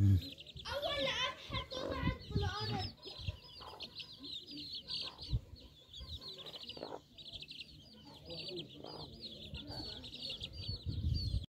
أول أبحة طلعت في الأرض